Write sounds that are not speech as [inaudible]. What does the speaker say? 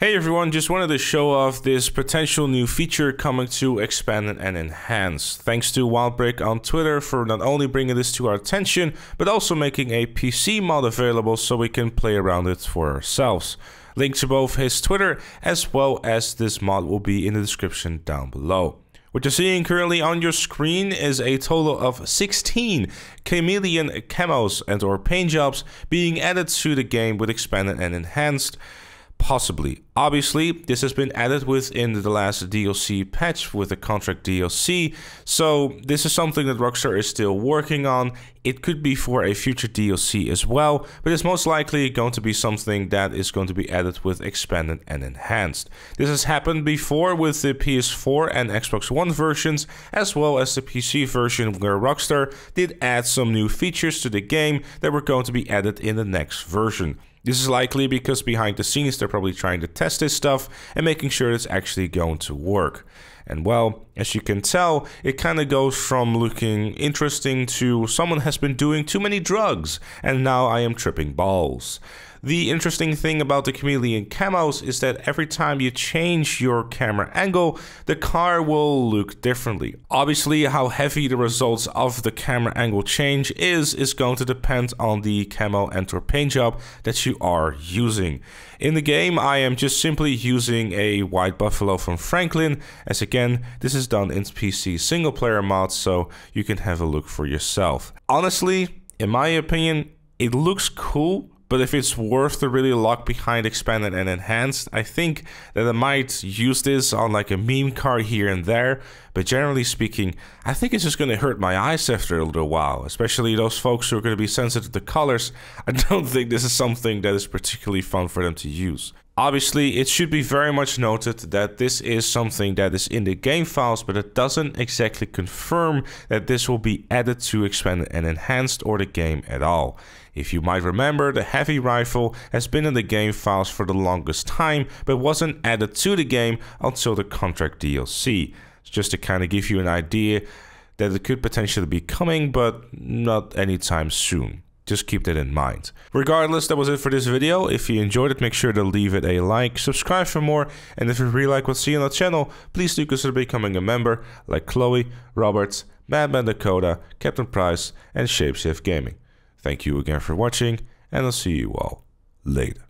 Hey everyone, just wanted to show off this potential new feature coming to Expanded and Enhanced. Thanks to Wildbrick on Twitter for not only bringing this to our attention, but also making a PC mod available so we can play around it for ourselves. Link to both his Twitter as well as this mod will be in the description down below. What you're seeing currently on your screen is a total of 16 chameleon camos and or paint jobs being added to the game with expanded and enhanced. Possibly. Obviously, this has been added within the last DLC patch with the contract DLC, so this is something that Rockstar is still working on. It could be for a future DLC as well, but it's most likely going to be something that is going to be added with expanded and enhanced. This has happened before with the PS4 and Xbox One versions, as well as the PC version where Rockstar did add some new features to the game that were going to be added in the next version. This is likely because behind the scenes they're probably trying to test this stuff and making sure it's actually going to work. And well, as you can tell, it kind of goes from looking interesting to someone has been doing too many drugs and now I am tripping balls. The interesting thing about the Chameleon camos is that every time you change your camera angle, the car will look differently. Obviously, how heavy the results of the camera angle change is, is going to depend on the camo and or paint job that you are using. In the game, I am just simply using a white buffalo from Franklin, as again, this is done in PC single player mods, so you can have a look for yourself. Honestly, in my opinion, it looks cool, but if it's worth to really lock behind expanded and enhanced, I think that I might use this on like a meme car here and there. But generally speaking, I think it's just going to hurt my eyes after a little while, especially those folks who are going to be sensitive to colors. I don't [laughs] think this is something that is particularly fun for them to use. Obviously, it should be very much noted that this is something that is in the game files, but it doesn't exactly confirm that this will be added to expanded and enhanced or the game at all. If you might remember, the heavy rifle has been in the game files for the longest time, but wasn't added to the game until the contract DLC. Just to kind of give you an idea that it could potentially be coming, but not anytime soon. Just keep that in mind. Regardless, that was it for this video. If you enjoyed it, make sure to leave it a like, subscribe for more, and if you really like what you see on the channel, please do consider becoming a member like Chloe, Roberts, Madman Dakota, Captain Price, and Shapeshift Gaming. Thank you again for watching, and I'll see you all later.